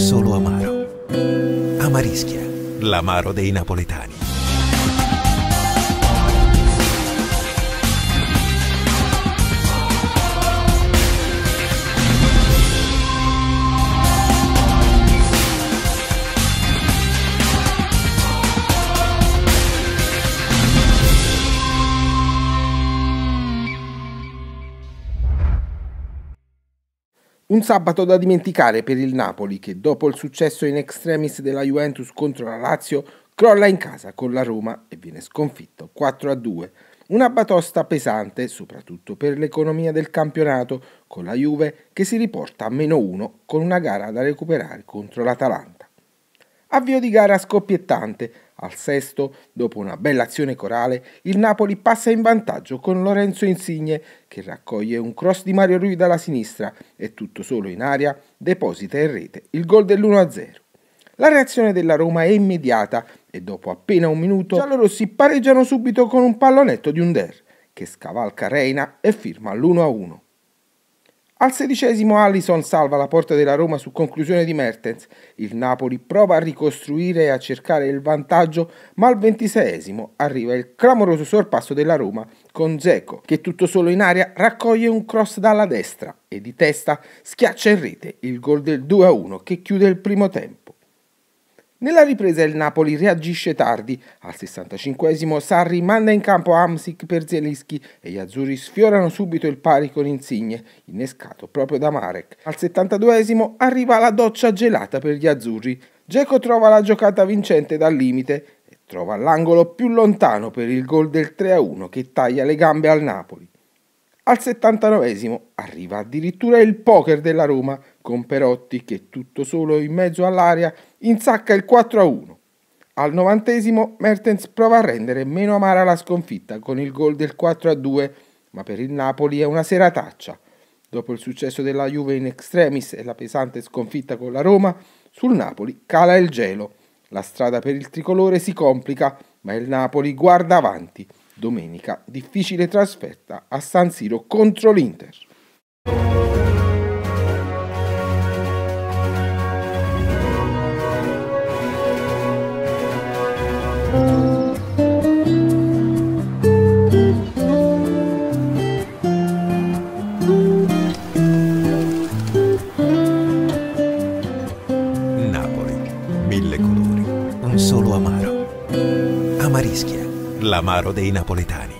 solo amaro. Amarischia, l'amaro dei napoletani. Un sabato da dimenticare per il Napoli che dopo il successo in extremis della Juventus contro la Lazio crolla in casa con la Roma e viene sconfitto 4-2. Una batosta pesante soprattutto per l'economia del campionato con la Juve che si riporta a meno 1 con una gara da recuperare contro l'Atalanta. Avvio di gara scoppiettante. Al sesto, dopo una bella azione corale, il Napoli passa in vantaggio con Lorenzo Insigne che raccoglie un cross di Mario Rui dalla sinistra e tutto solo in aria deposita in rete il gol dell'1-0. La reazione della Roma è immediata e dopo appena un minuto giallorossi pareggiano subito con un pallonetto di Under che scavalca Reina e firma l'1-1. Al sedicesimo Allison salva la porta della Roma su conclusione di Mertens. Il Napoli prova a ricostruire e a cercare il vantaggio, ma al ventiseiesimo arriva il clamoroso sorpasso della Roma con Zeco, che tutto solo in aria raccoglie un cross dalla destra e di testa schiaccia in rete il gol del 2-1 che chiude il primo tempo. Nella ripresa il Napoli reagisce tardi. Al 65esimo Sarri manda in campo Amsic per Zelischi e gli azzurri sfiorano subito il pari con Insigne, innescato proprio da Marek. Al 72esimo arriva la doccia gelata per gli azzurri. Geco trova la giocata vincente dal limite e trova l'angolo più lontano per il gol del 3-1 che taglia le gambe al Napoli. Al 79 arriva addirittura il poker della Roma con Perotti che tutto solo in mezzo all'aria insacca il 4-1. Al 90 Mertens prova a rendere meno amara la sconfitta con il gol del 4-2, ma per il Napoli è una serataccia. Dopo il successo della Juve in extremis e la pesante sconfitta con la Roma, sul Napoli cala il gelo. La strada per il tricolore si complica, ma il Napoli guarda avanti Domenica difficile trasferta a San Siro contro l'Inter. Solo amaro. Amarischia l'amaro dei napoletani.